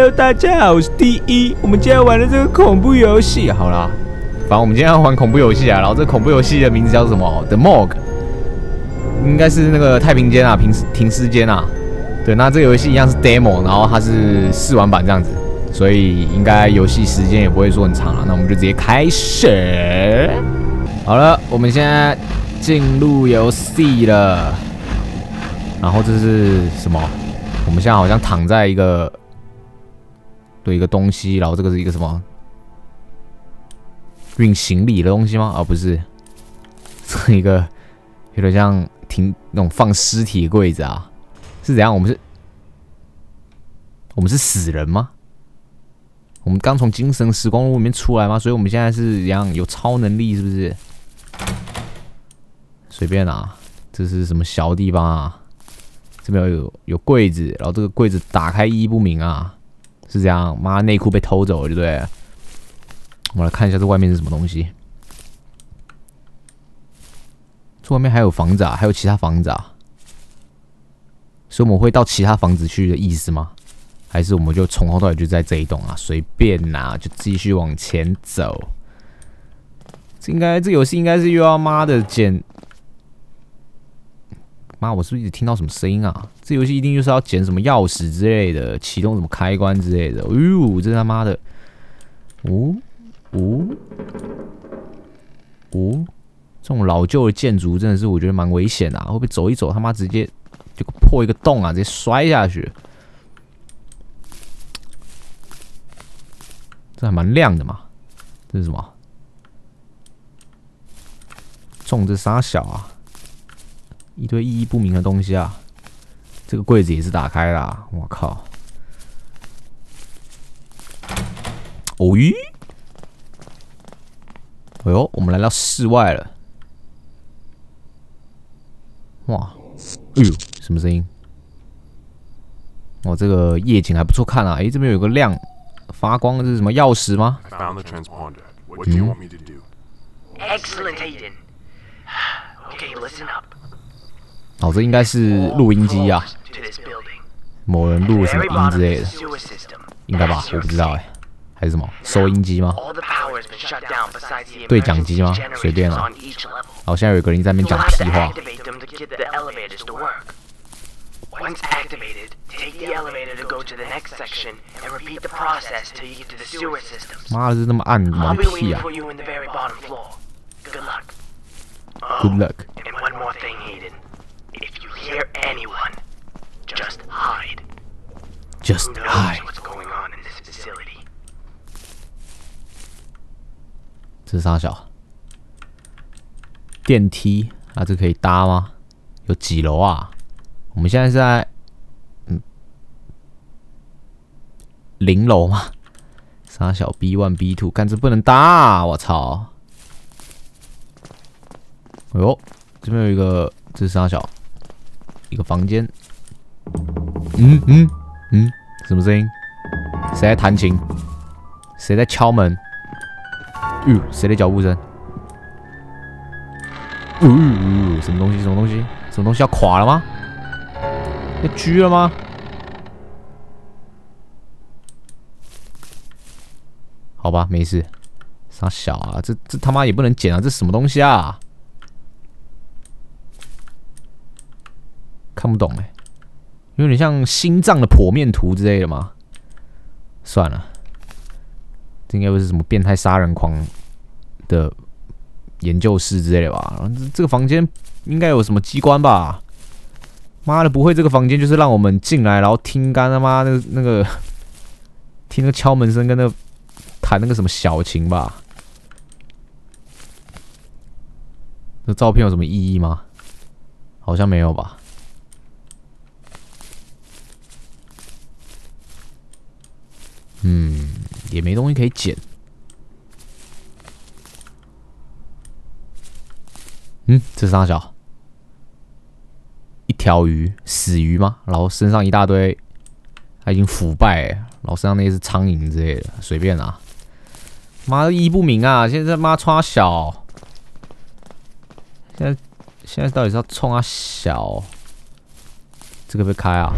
Hello，大家好，我是第一。我们今天玩的这个恐怖游戏，好啦，反正我们今天要玩恐怖游戏啊。然后这恐怖游戏的名字叫什么？The Morg，应该是那个太平间啊，停停尸间啊。对，那这个游戏一样是 Demo，然后它是试玩版这样子，所以应该游戏时间也不会说很长了。那我们就直接开始。好了，我们现在进入游戏了。然后这是什么？我们现在好像躺在一个。对一个东西，然后这个是一个什么运行李的东西吗？啊，不是，是一个有点像停那种放尸体的柜子啊，是怎样？我们是，我们是死人吗？我们刚从精神时光屋里面出来吗？所以我们现在是一样有超能力，是不是？随便啊，这是什么小地方啊？这边有有柜子，然后这个柜子打开意义不明啊。是这样，妈内裤被偷走了，对不对？我们来看一下这外面是什么东西。这外面还有房子啊，还有其他房子啊。所以我们会到其他房子去的意思吗？还是我们就从头到尾就在这一栋啊？随便拿，就继续往前走。这应该这游戏应该是又要妈的捡。妈，我是不是一直听到什么声音啊？这游戏一定就是要捡什么钥匙之类的，启动什么开关之类的。哎呦，这他妈的！哦哦哦，这种老旧的建筑真的是我觉得蛮危险的，会不会走一走他妈直接就破一个洞啊，直接摔下去？这还蛮亮的嘛，这是什么？种这啥小啊？一堆意义不明的东西啊！这个柜子也是打开啦！我靠！哦咦！哎呦，我们来到室外了！哇！哎呦，什么声音？哇，这个夜景还不错看啊！哎，这边有个亮发光，这是什么钥匙吗？嗯。哦，这应该是录音机啊，某人录什么音之类的，应该吧？我不知道哎，还是什么收音机吗？对讲机吗？随便啊。好，现在有个人在那边讲屁话。妈的，是那么暗，忙屁啊！Good luck. Hear anyone, just hide. Just hide. What's going on in this facility? 这是啥小？电梯啊，这可以搭吗？有几楼啊？我们现在是在嗯零楼吗？啥小 B one B two，干这不能搭！啊我操！哎呦，这边有一个，这是啥小？一个房间，嗯嗯嗯，什么声音？谁在弹琴？谁在敲门？哟，谁的脚步声？呜，什么东西？什么东西？什么东西要垮了吗？要狙了吗？好吧，没事。傻小啊，这这他妈也不能捡啊！这什么东西啊？看不懂哎，有点像心脏的剖面图之类的吗？算了，这应该不是什么变态杀人狂的研究室之类的吧？这个房间应该有什么机关吧？妈的，不会这个房间就是让我们进来，然后听干他妈那那个听那个敲门声跟那弹那个什么小琴吧？这照片有什么意义吗？好像没有吧。嗯，也没东西可以捡。嗯，这是啥小？一条鱼，死鱼吗？然后身上一大堆，它已经腐败，然后身上那些是苍蝇之类的，随便啊。妈的，意不明啊！现在妈冲啊小，现在现在到底是要冲啊小？这个不开啊？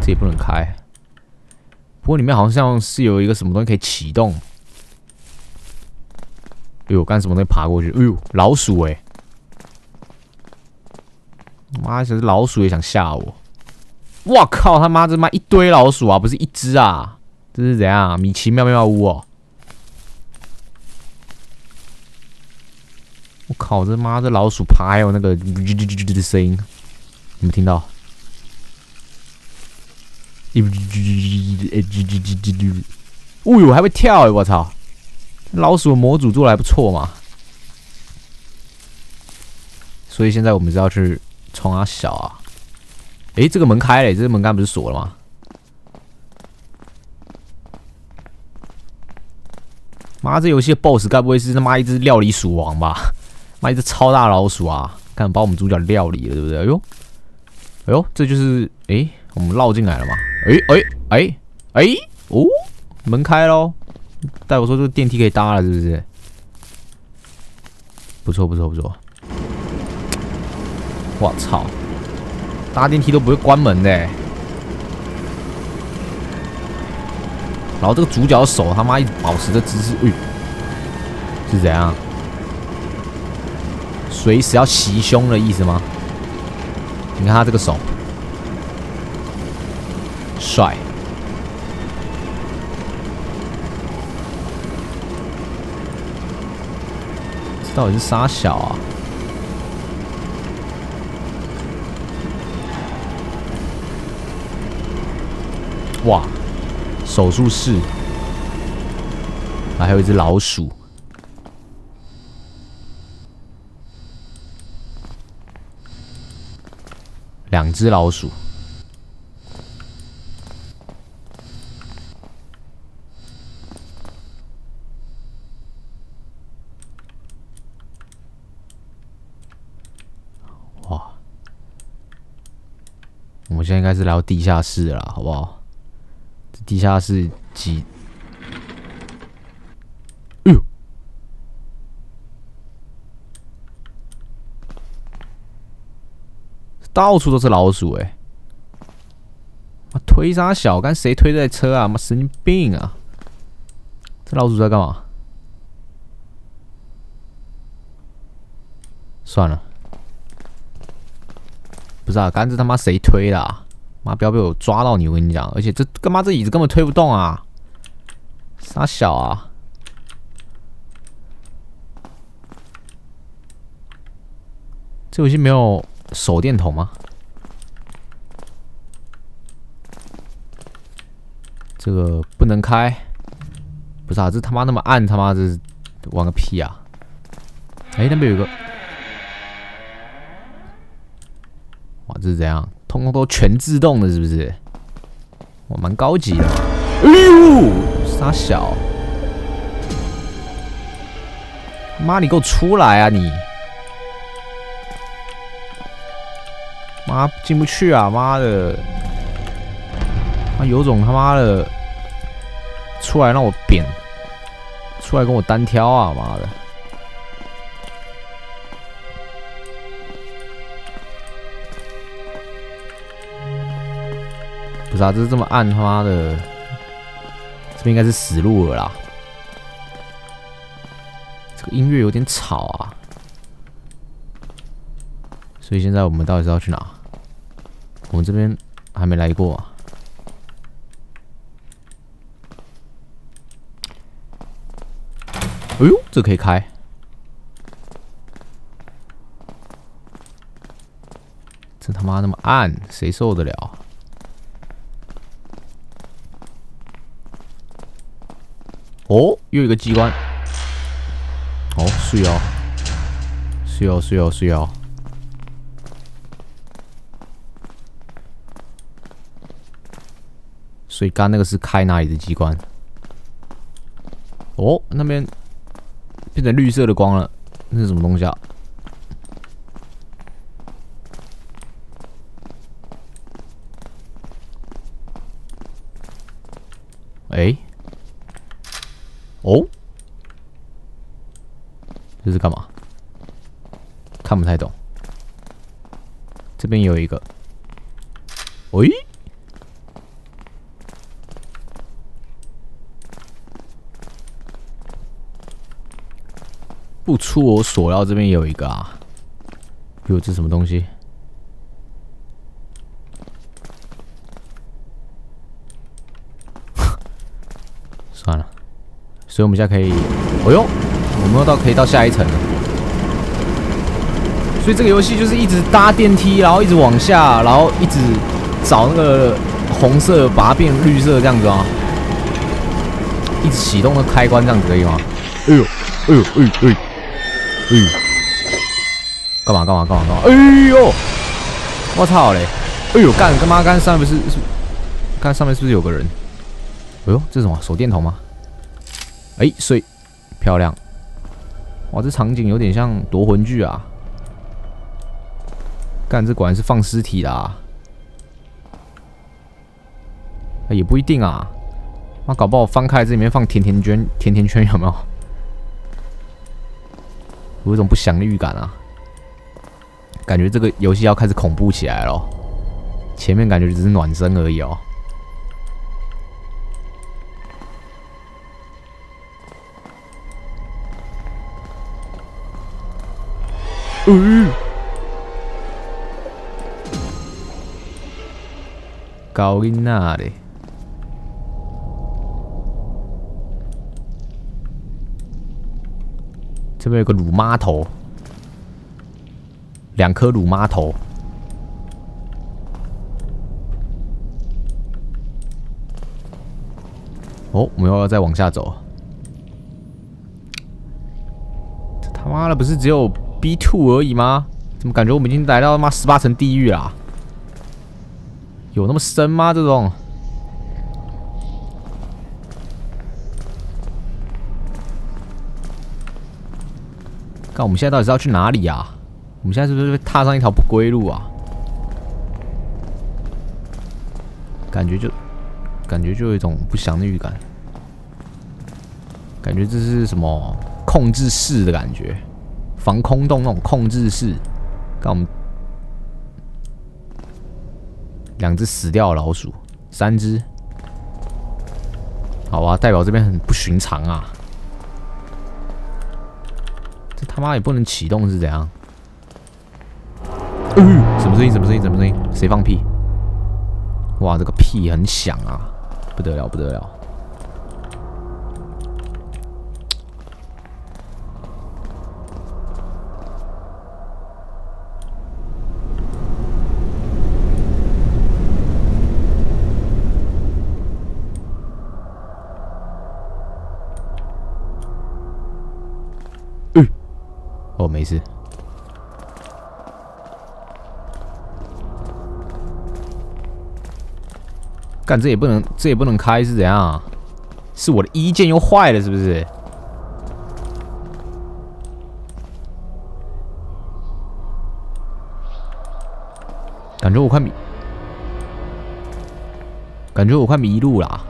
这也不能开。不过里面好像是有一个什么东西可以启动。哎呦，干什么东西爬过去？哎呦，老鼠哎！妈，这老鼠也想吓我！我靠，他妈这妈一堆老鼠啊，不是一只啊！这是怎样？米奇妙妙屋哦！我靠，这妈这老鼠爬还有那个吱吱吱吱的声音，你们听到？啾啾啾啾啾啾啾！哦呦，还会跳哎！我操！老鼠的模组做的还不错嘛。所以现在我们是要去冲啊小啊！哎，这个门开了，这个门刚不是锁了吗？妈，这游戏的 BOSS 该不会是他妈一只料理鼠王吧？妈，一只超大老鼠啊！看把我们主角料理了，对不对？哎呦，哎呦，这就是哎，我们绕进来了嘛？哎哎哎哎哦，门开喽！带我说这个电梯可以搭了，是不是？不错不错不错！我操，搭电梯都不会关门的。然后这个主角手他妈一直保持着姿势，哎，是怎样？随时要袭胸的意思吗？你看他这个手，帅！到底是啥小啊？哇！手术室，还有一只老鼠，两只老鼠，哇！我们现在应该是来到地下室了，好不好？这地下室几？哎呦！到处都是老鼠哎！妈推啥小？刚谁推在车啊？妈神经病啊！这老鼠在干嘛？算了，不是啊，刚这他妈谁推的？妈，不要被我抓到你！我跟你讲，而且这干嘛？这椅子根本推不动啊！傻小啊！这游戏没有手电筒吗？这个不能开，不是啊？这他妈那么暗，他妈这玩个屁啊！哎，那边有个，这是怎样？通通都全自动的，是不是？我蛮高级的。哎呦，傻小！妈，你给我出来啊你！妈进不去啊！妈的！妈有种他妈的出来让我扁，出来跟我单挑啊！妈的！咋这是这么暗？他妈的，这边应该是死路了啦！这个音乐有点吵啊，所以现在我们到底是要去哪？我们这边还没来过。哎呦，这可以开！这他妈那么暗，谁受得了？哦，又一个机关。哦，是哦，是哦，是哦，是哦。所以刚那个是开哪里的机关？哦，那边变成绿色的光了，那是什么东西啊？哦？这是干嘛？看不太懂。这边有一个。喂不出我所料这边有一个啊。有这什么东西？所以我们现在可以，哦呦，我们要到可以到下一层了。所以这个游戏就是一直搭电梯，然后一直往下，然后一直找那个红色，把它变绿色这样子啊，一直启动的开关这样子可以吗？哎呦，哎呦，哎哎哎，干嘛干嘛干嘛干嘛？哎呦，我操嘞！哎呦，干干嘛？干上面不是是，看上面是不是有个人？哎呦，这是什么？手电筒吗？哎，碎，漂亮！哇，这场景有点像夺魂剧啊！干，这果然是放尸体啦！也不一定啊，那搞不好翻开这里面放甜甜圈，甜甜圈有没有？有一种不祥的预感啊！感觉这个游戏要开始恐怖起来了。前面感觉只是暖身而已哦。高音那里，这边有个乳妈头，两颗乳妈头。哦，我们要再往下走。这他妈的不是只有？B two 而已吗？怎么感觉我们已经来到他妈十八层地狱啦？有那么深吗？这种？看我们现在到底是要去哪里呀？我们现在是不是踏上一条不归路啊？感觉就感觉就有一种不祥的预感，感觉这是什么控制室的感觉？防空洞那种控制室，看我们两只死掉的老鼠，三只，好吧，代表这边很不寻常啊！这他妈也不能启动是怎样？嗯，什么声音？什么声音？什么声音？谁放屁？哇，这个屁很响啊，不得了，不得了！哦，没事。干这也不能，这也不能开是怎样？是我的一键又坏了是不是？感觉我快迷，感觉我快迷路了。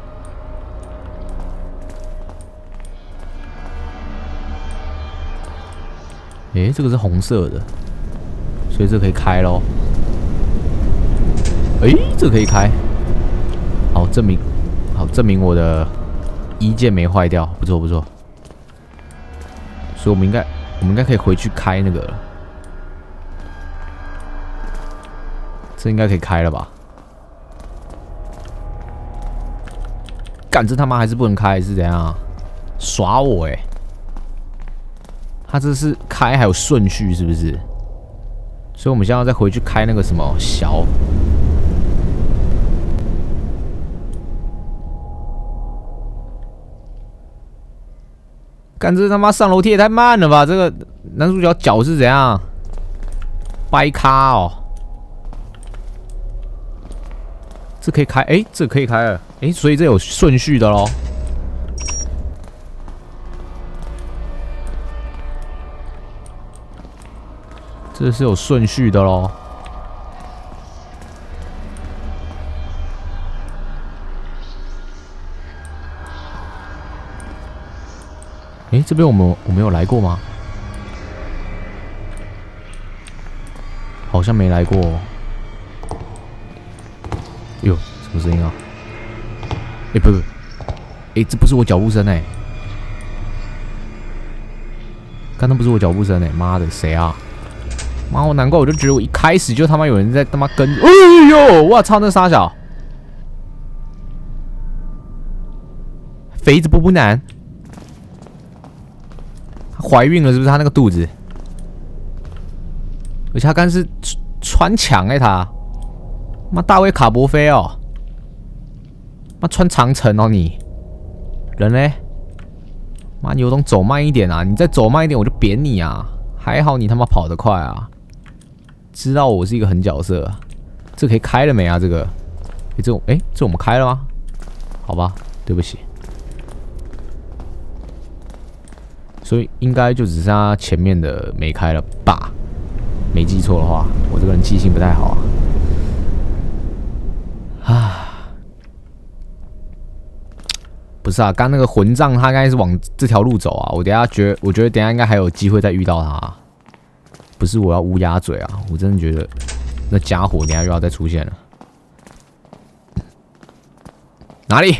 诶，这个是红色的，所以这可以开喽。诶，这可以开，好证明，好证明我的一键没坏掉，不错不错。所以我们应该，我们应该可以回去开那个了。这应该可以开了吧？干，这他妈还是不能开，是怎样？耍我诶。他这是开还有顺序是不是？所以我们现在要再回去开那个什么小。干这他妈上楼梯也太慢了吧！这个男主角脚是怎样？掰咖哦。这可以开，哎，这可以开了，哎，所以这有顺序的喽。这是有顺序的喽。哎，这边我们我没有来过吗？好像没来过。哟，什么声音啊？哎，不不，哎，这不是我脚步声哎。刚刚不是我脚步声哎，妈的，谁啊？妈，我难怪我就觉得我一开始就他妈有人在他妈跟。哎呦，我操，那傻小，肥子波波男，怀孕了是不是？他那个肚子，而且他刚是穿墙哎，他妈大卫卡波菲哦，妈穿长城哦你，人呢？妈牛东走慢一点啊！你再走慢一点我就扁你啊！还好你他妈跑得快啊！知道我是一个狠角色，这可以开了没啊？这个，哎，这哎，这我们开了吗？好吧，对不起。所以应该就只剩下前面的没开了吧？没记错的话，我这个人记性不太好啊。啊，不是啊，刚那个混账他应该是往这条路走啊。我等下觉，我觉得等下应该还有机会再遇到他。啊不是我要乌鸦嘴啊！我真的觉得那家伙等下又要再出现了。哪里？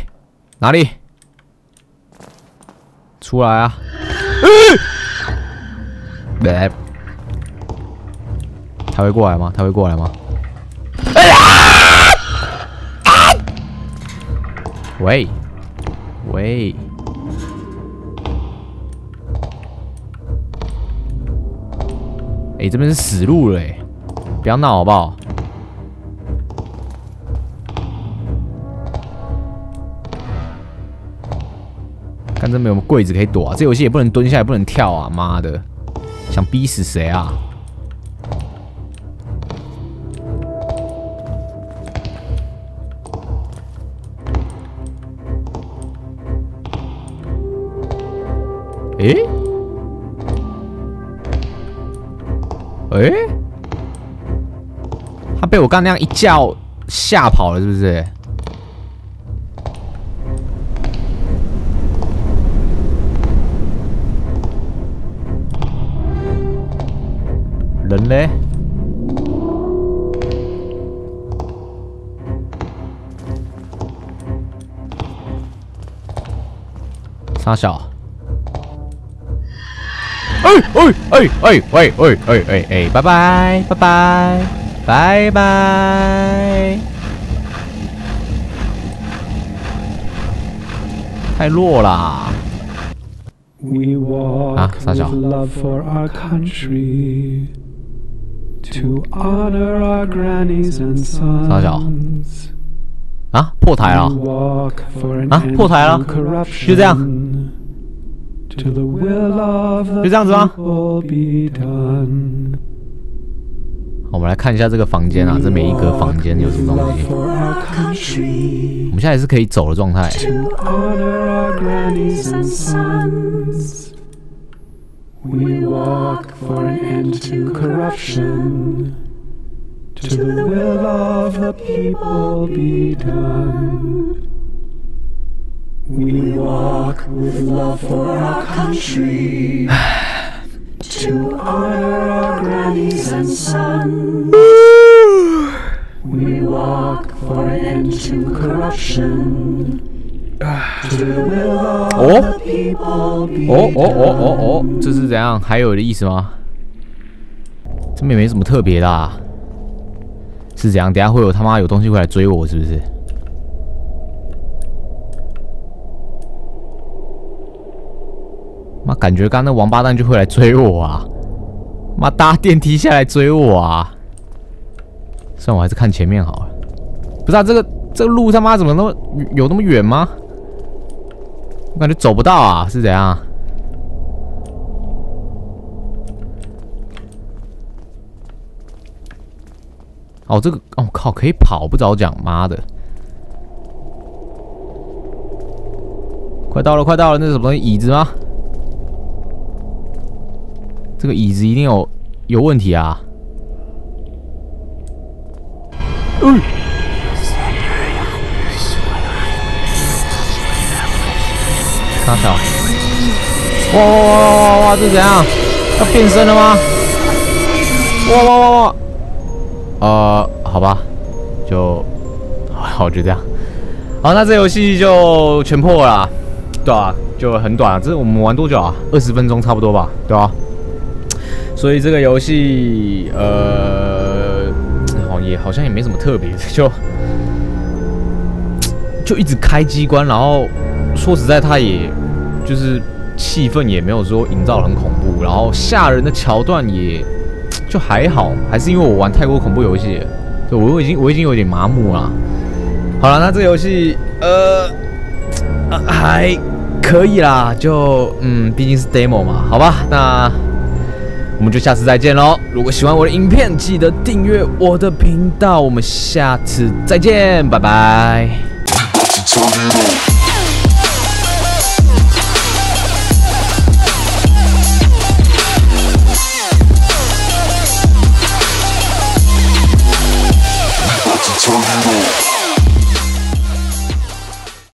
哪里？出来啊！来，他会过来吗？他会过来吗？喂，喂。哎，这边是死路了哎！不要闹好不好？看这边有没有柜子可以躲啊？这游戏也不能蹲下，也不能跳啊！妈的，想逼死谁啊？诶？哎，他被我刚那样一叫吓跑了，是不是？人呢？傻小。哎哎哎哎喂喂哎哎哎拜拜拜拜拜拜，太弱啦！啊，傻小。傻小。啊，破台了！啊，破台了！就这样。就这样子吗？好，我们来看一下这个房间啊，这每一格房间有什么东西。我们现在是可以走的状态。We walk with love for our country to honor our grannies and sons. We walk for an end to corruption. 哦哦哦哦哦哦，这是怎样？还有的意思吗？这边没什么特别的，啊，是怎样？等下会有他妈有东西会来追我，是不是？ 妈，感觉刚那王八蛋就会来追我啊！妈，搭电梯下来追我啊！算我还是看前面好了。不是啊，这个这个路他妈怎么那么有那么远吗？我感觉走不到啊，是怎样？哦，这个哦靠，可以跑，不着讲，妈的！快到了，快到了，那是什么东西？椅子吗？这个椅子一定有有问题啊！嗯，大小，哇哇哇哇哇哇！这怎样？要变身了吗？哇哇哇哇！呃，好吧，就好就这样。好，那这游戏就全破了，对吧？就很短，这我们玩多久啊？二十分钟差不多吧，对吧？所以这个游戏，呃，好也好像也没什么特别的，就 就一直开机关，然后说实在，它也就是气氛也没有说营造很恐怖，然后吓人的桥段也就还好，还是因为我玩太多恐怖游戏，对我已经我已经有点麻木了。好了，那这游戏，呃，还可以啦，就嗯，毕竟是 demo 嘛，好吧，那。我们就下次再见喽！如果喜欢我的影片，记得订阅我的频道。我们下次再见，拜拜。